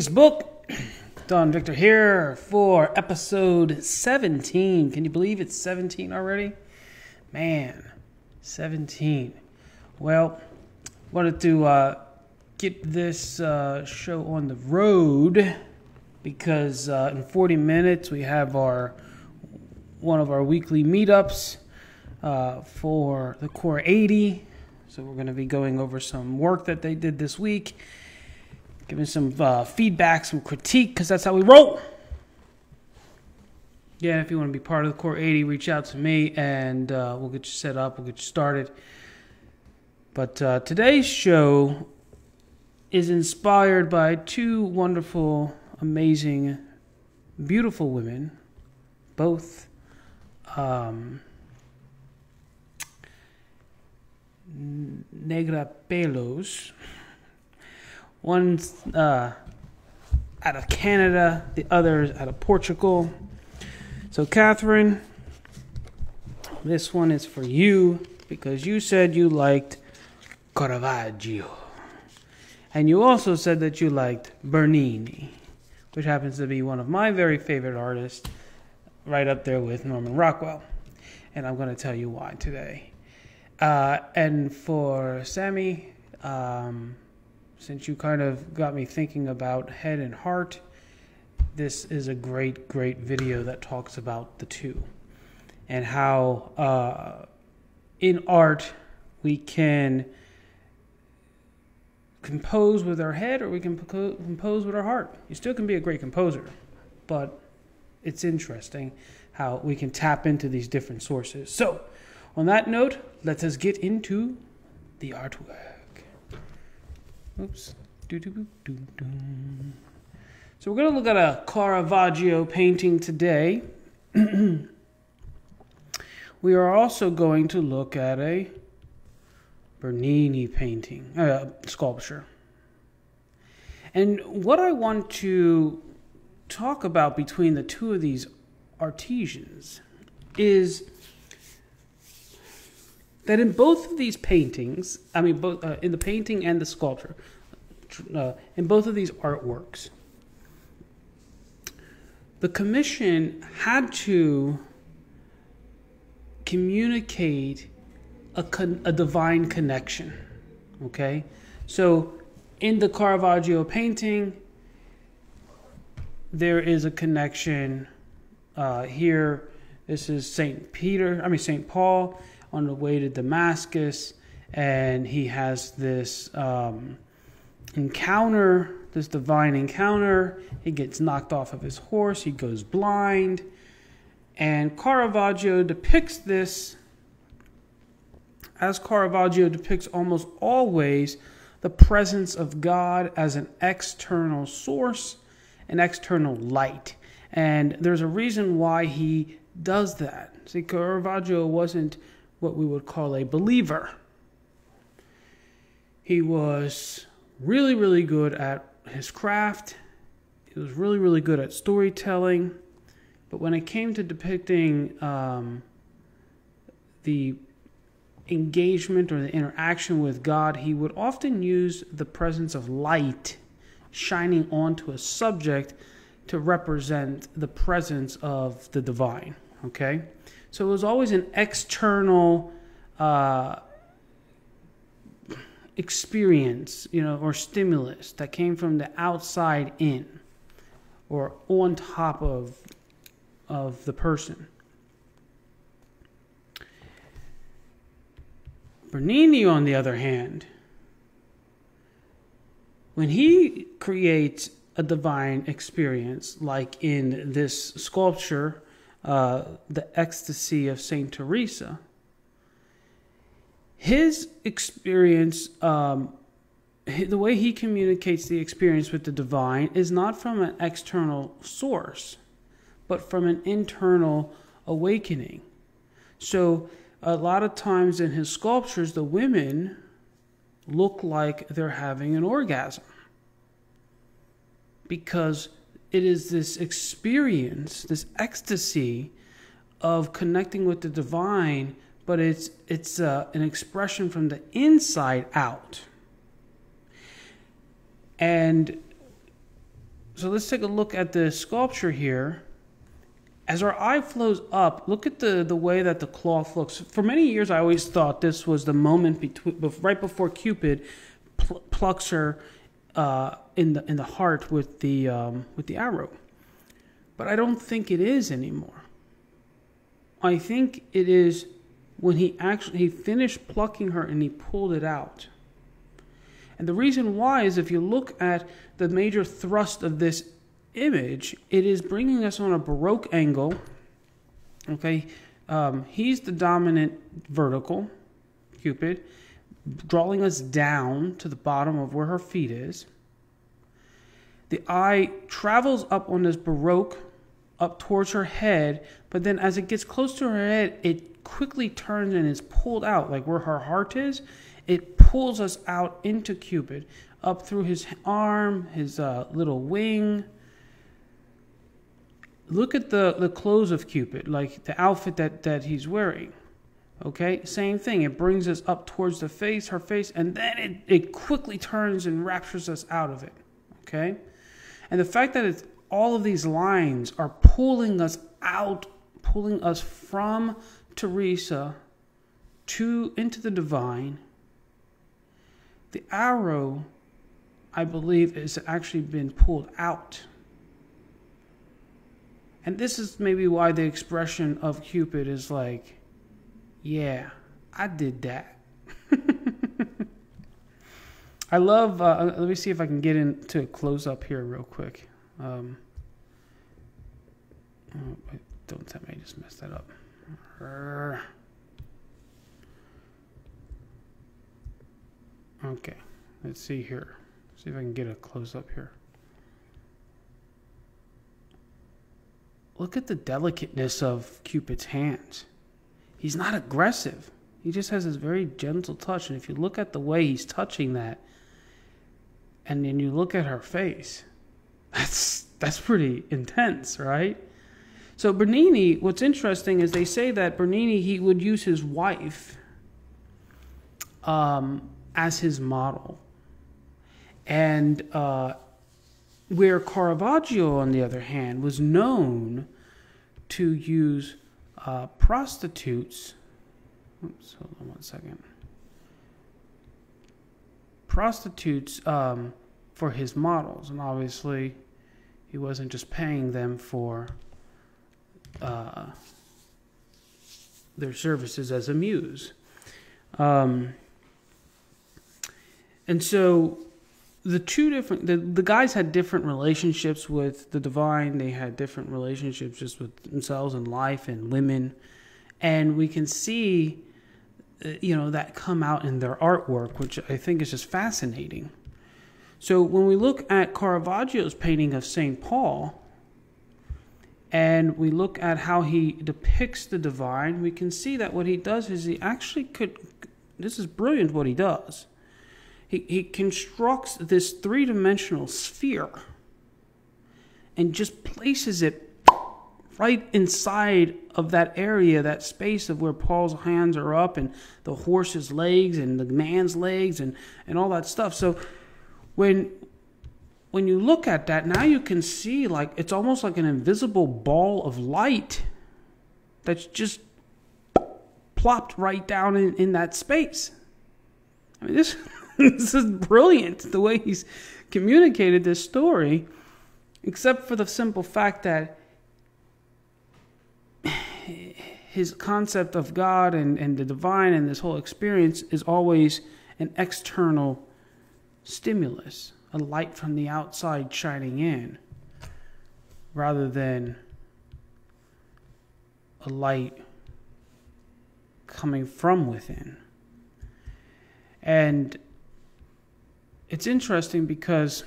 Facebook. Don Victor here for episode 17. Can you believe it's 17 already? Man, 17. Well, wanted to uh, get this uh, show on the road because uh, in 40 minutes we have our one of our weekly meetups uh, for the Core 80. So we're going to be going over some work that they did this week giving some uh, feedback, some critique, because that's how we roll. Yeah, if you want to be part of the Core 80, reach out to me and uh, we'll get you set up, we'll get you started. But uh, today's show is inspired by two wonderful, amazing, beautiful women, both um, Negra Pelos. One's uh, out of Canada, the other's out of Portugal. So, Catherine, this one is for you because you said you liked Caravaggio. And you also said that you liked Bernini, which happens to be one of my very favorite artists, right up there with Norman Rockwell. And I'm going to tell you why today. Uh, and for Sammy, um, since you kind of got me thinking about head and heart, this is a great, great video that talks about the two and how uh, in art we can compose with our head or we can compose with our heart. You still can be a great composer, but it's interesting how we can tap into these different sources. So, on that note, let us get into the artwork. Oops. So we're going to look at a Caravaggio painting today. we are also going to look at a Bernini painting, uh, sculpture. And what I want to talk about between the two of these artisans is that in both of these paintings, I mean, both uh, in the painting and the sculpture, uh, in both of these artworks, the commission had to communicate a, con- a divine connection. Okay? So in the Caravaggio painting, there is a connection uh, here. This is St. Peter, I mean, St. Paul on the way to Damascus, and he has this um, encounter, this divine encounter. He gets knocked off of his horse, he goes blind. And Caravaggio depicts this as Caravaggio depicts almost always the presence of God as an external source, an external light. And there's a reason why he does that. See, Caravaggio wasn't what we would call a believer. He was really, really good at his craft. He was really, really good at storytelling. But when it came to depicting um, the engagement or the interaction with God, he would often use the presence of light shining onto a subject to represent the presence of the divine. Okay? So it was always an external uh, experience, you know, or stimulus that came from the outside in or on top of of the person. Bernini, on the other hand, when he creates a divine experience, like in this sculpture uh, the ecstasy of Saint Teresa. His experience, um, the way he communicates the experience with the divine, is not from an external source, but from an internal awakening. So, a lot of times in his sculptures, the women look like they're having an orgasm because it is this experience, this ecstasy of connecting with the divine, but it's it's uh, an expression from the inside out. And so let's take a look at the sculpture here. As our eye flows up, look at the, the way that the cloth looks. For many years, I always thought this was the moment between, right before Cupid pl- plucks her uh, in the in the heart with the um, with the arrow. But I don't think it is anymore. I think it is when he actually he finished plucking her and he pulled it out. And the reason why is if you look at the major thrust of this image, it is bringing us on a Baroque angle. Okay, um, he's the dominant vertical, Cupid, drawing us down to the bottom of where her feet is. The eye travels up on this Baroque up towards her head, but then as it gets close to her head, it quickly turns and is pulled out, like where her heart is. It pulls us out into Cupid, up through his arm, his uh, little wing. Look at the, the clothes of Cupid, like the outfit that, that he's wearing. Okay, same thing. It brings us up towards the face, her face, and then it, it quickly turns and raptures us out of it. Okay, and the fact that it's all of these lines are pulling us out, pulling us from Teresa to into the divine. The arrow, I believe, has actually been pulled out. And this is maybe why the expression of Cupid is like, yeah, I did that. I love, uh, let me see if I can get into a close up here real quick. Um, oh, don't tell me I just messed that up. Okay, let's see here. See if I can get a close up here. Look at the delicateness of Cupid's hands. He's not aggressive. He just has this very gentle touch. And if you look at the way he's touching that, and then you look at her face, that's that's pretty intense, right? So Bernini, what's interesting is they say that Bernini he would use his wife um, as his model, and uh, where Caravaggio, on the other hand, was known to use uh, prostitutes. Oops, hold on one second. Prostitutes um, for his models, and obviously, he wasn't just paying them for uh, their services as a muse. Um, and so the two different the, the guys had different relationships with the divine they had different relationships just with themselves and life and women and we can see uh, you know that come out in their artwork which i think is just fascinating so when we look at Caravaggio's painting of St. Paul, and we look at how he depicts the divine, we can see that what he does is he actually could. This is brilliant what he does. He, he constructs this three dimensional sphere and just places it right inside of that area, that space of where Paul's hands are up and the horse's legs and the man's legs and, and all that stuff. So when when you look at that, now you can see like it's almost like an invisible ball of light that's just plopped right down in, in that space. I mean, this this is brilliant the way he's communicated this story, except for the simple fact that his concept of God and, and the divine and this whole experience is always an external stimulus, a light from the outside shining in, rather than a light coming from within. And it's interesting because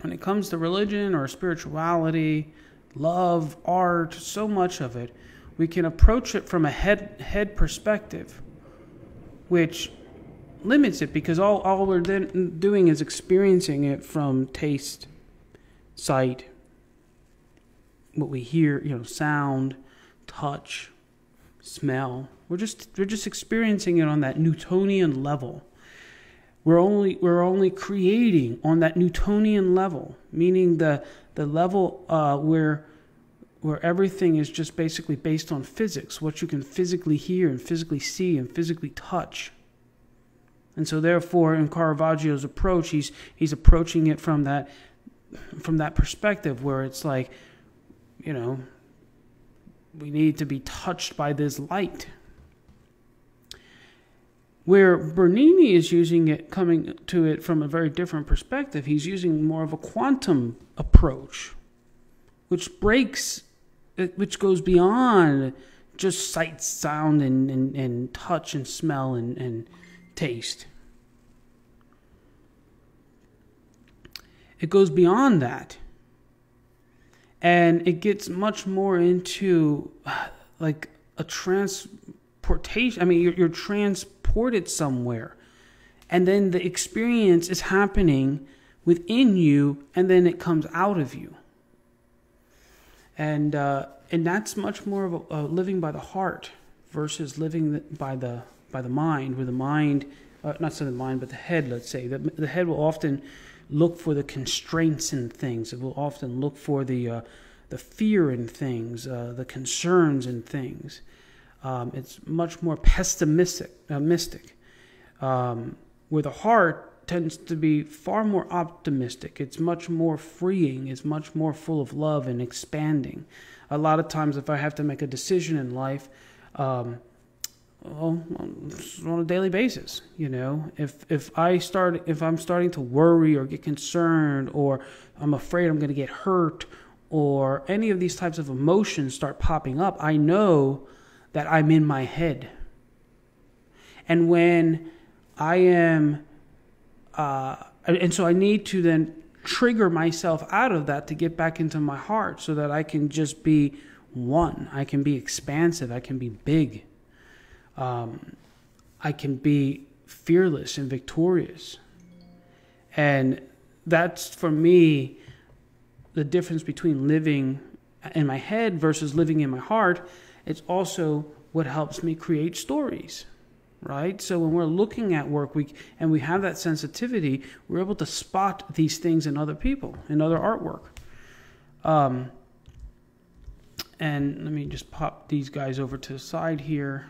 when it comes to religion or spirituality, love, art, so much of it, we can approach it from a head head perspective, which limits it because all, all we're then doing is experiencing it from taste, sight, what we hear, you know, sound, touch, smell. We're just we're just experiencing it on that Newtonian level. We're only we're only creating on that Newtonian level, meaning the the level uh, where where everything is just basically based on physics, what you can physically hear and physically see and physically touch. And so therefore in Caravaggio's approach, he's he's approaching it from that from that perspective where it's like, you know, we need to be touched by this light. Where Bernini is using it, coming to it from a very different perspective, he's using more of a quantum approach, which breaks, uh, which goes beyond just sight, sound, and, and, and touch, and smell, and, and taste. It goes beyond that. And it gets much more into like a transportation. I mean, you're, you're transported somewhere. And then the experience is happening within you, and then it comes out of you. And, uh, and that's much more of a, a living by the heart versus living by the by the mind, where the mind, uh, not so the mind, but the head, let's say, the, the head will often look for the constraints in things. It will often look for the uh, the fear in things, uh, the concerns in things. Um, it's much more pessimistic, uh, mystic, um, where the heart tends to be far more optimistic. It's much more freeing. It's much more full of love and expanding. A lot of times, if I have to make a decision in life, um, well, on a daily basis. You know, if if I start if I'm starting to worry or get concerned or I'm afraid I'm going to get hurt or any of these types of emotions start popping up, I know that I'm in my head. And when I am, uh, and so I need to then trigger myself out of that to get back into my heart so that I can just be one. I can be expansive. I can be big um, I can be fearless and victorious. And that's for me the difference between living in my head versus living in my heart. It's also what helps me create stories, right? So when we're looking at work, we and we have that sensitivity, we're able to spot these things in other people, in other artwork. Um, and let me just pop these guys over to the side here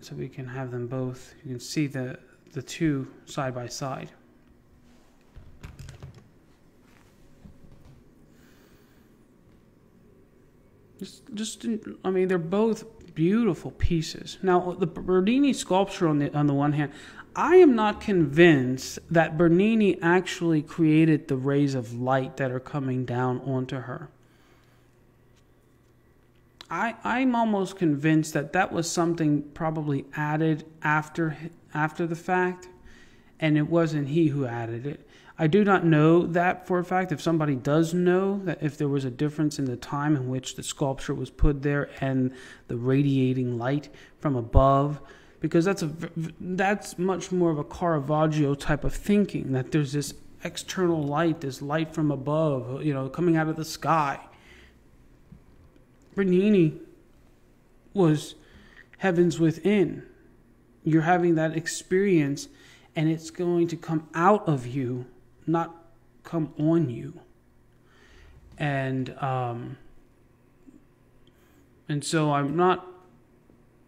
so we can have them both. You can see the, the two side by side. Just, just, I mean, they're both beautiful pieces. Now, the Bernini sculpture on the on the one hand, I am not convinced that Bernini actually created the rays of light that are coming down onto her. I, I'm almost convinced that that was something probably added after after the fact, and it wasn't he who added it. I do not know that for a fact. If somebody does know that if there was a difference in the time in which the sculpture was put there and the radiating light from above, because that's a that's much more of a Caravaggio type of thinking that there's this external light, this light from above, you know, coming out of the sky Bernini was heavens within. You're having that experience, and it's going to come out of you, not come on you. And um, and so I'm not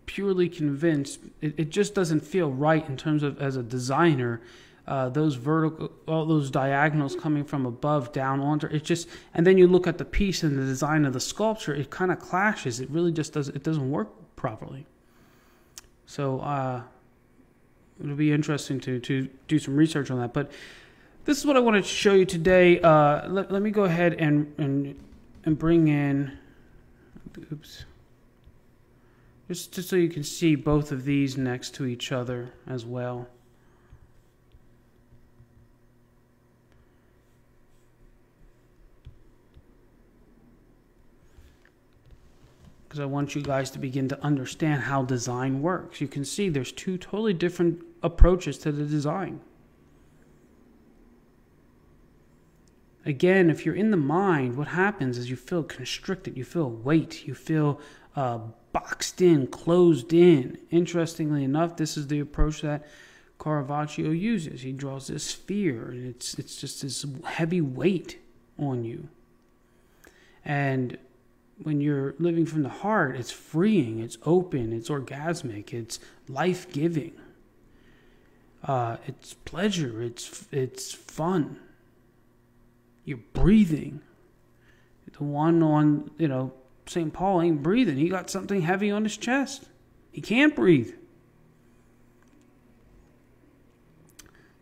purely convinced. It, it just doesn't feel right in terms of as a designer uh, those vertical, all those diagonals coming from above down onto it. Just and then you look at the piece and the design of the sculpture, it kind of clashes. It really just does. It doesn't work properly. So uh, it'll be interesting to to do some research on that. But this is what I wanted to show you today. Uh, let, let me go ahead and and and bring in. Oops. Just, just so you can see both of these next to each other as well. because I want you guys to begin to understand how design works. You can see there's two totally different approaches to the design. Again, if you're in the mind, what happens is you feel constricted, you feel weight, you feel uh, boxed in, closed in. Interestingly enough, this is the approach that Caravaggio uses. He draws this fear, and it's it's just this heavy weight on you. And when you're living from the heart, it's freeing, it's open, it's orgasmic, it's life giving. Uh, it's pleasure, it's it's fun. You're breathing. The one on you know St. Paul ain't breathing. He got something heavy on his chest. He can't breathe.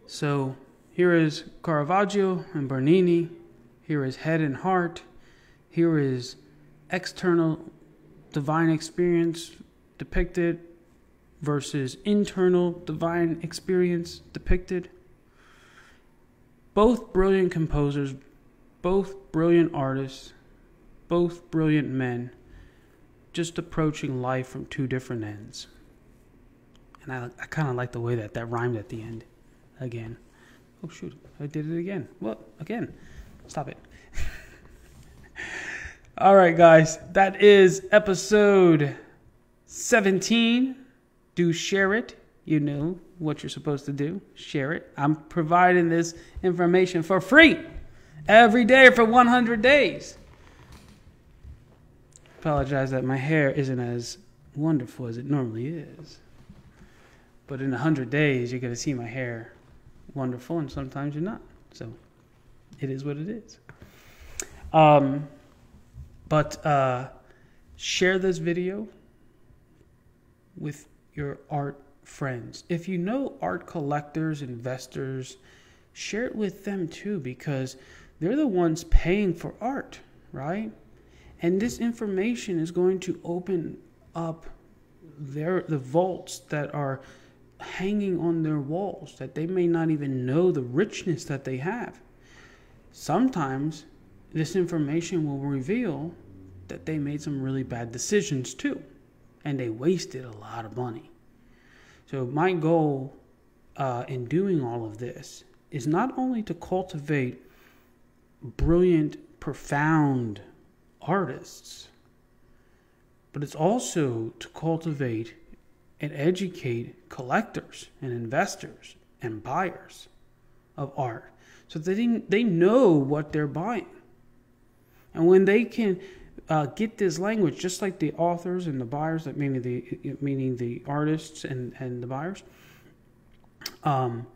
So here is Caravaggio and Bernini. Here is head and heart. Here is external divine experience depicted versus internal divine experience depicted. Both brilliant composers, both brilliant artists, both brilliant men, just approaching life from two different ends. And I, I kind of like the way that that rhymed at the end again. Oh, shoot, I did it again. What? Again. Stop it. All right, guys, that is episode 17. Do share it. You know what you're supposed to do. Share it. I'm providing this information for free every day for 100 days. Apologize that my hair isn't as wonderful as it normally is. But in 100 days, you're going to see my hair wonderful, and sometimes you're not. So it is what it is. Um, but uh, share this video with your art friends. If you know art collectors, investors, share it with them too because they're the ones paying for art, right? And this information is going to open up their the vaults that are hanging on their walls that they may not even know the richness that they have. Sometimes this information will reveal that they made some really bad decisions too, and they wasted a lot of money. So, my goal uh, in doing all of this is not only to cultivate brilliant, profound artists, but it's also to cultivate and educate collectors and investors and buyers of art so they, they know what they're buying. And when they can uh, get this language, just like the authors and the buyers, that meaning the meaning the artists and, and the buyers, um,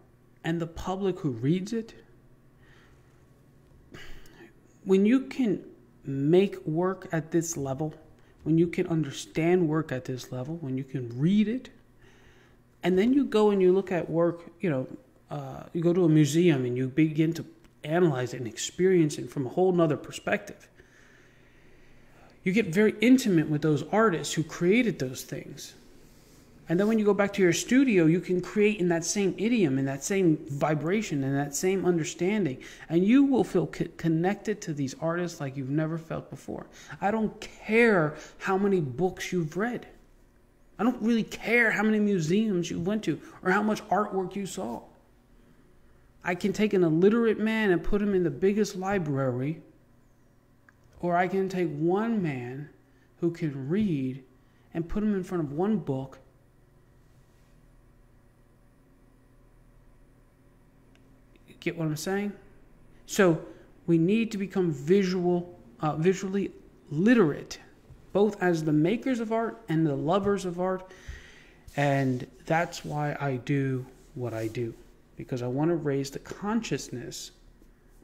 and the public who reads it, when you can make work at this level, when you can understand work at this level, when you can read it, and then you go and you look at work, you know, uh, you go to a museum and you begin to analyze it and experience it from a whole nother perspective. You get very intimate with those artists who created those things. And then when you go back to your studio, you can create in that same idiom, in that same vibration, in that same understanding. And you will feel co- connected to these artists like you've never felt before. I don't care how many books you've read. I don't really care how many museums you went to or how much artwork you saw. I can take an illiterate man and put him in the biggest library, or I can take one man who can read and put him in front of one book Get what I'm saying? So we need to become visual, uh, visually literate, both as the makers of art and the lovers of art. And that's why I do what I do, because I want to raise the consciousness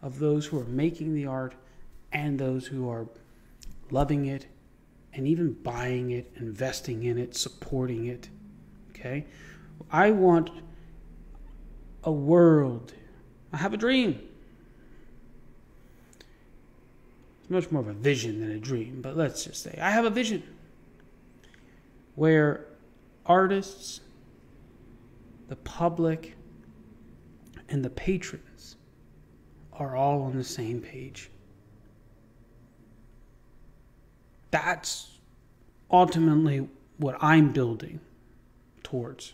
of those who are making the art and those who are loving it and even buying it, investing in it, supporting it. Okay? I want a world I have a dream. It's much more of a vision than a dream, but let's just say I have a vision where artists, the public, and the patrons are all on the same page. That's ultimately what I'm building towards.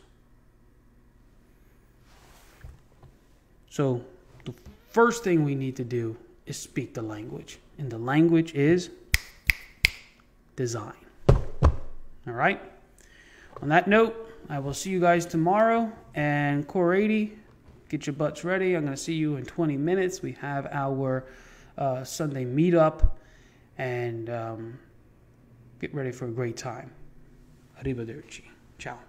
So, the first thing we need to do is speak the language. And the language is design. All right? On that note, I will see you guys tomorrow. And Core 80, get your butts ready. I'm going to see you in 20 minutes. We have our uh, Sunday meetup. And um, get ready for a great time. Arrivederci. Ciao.